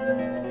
Música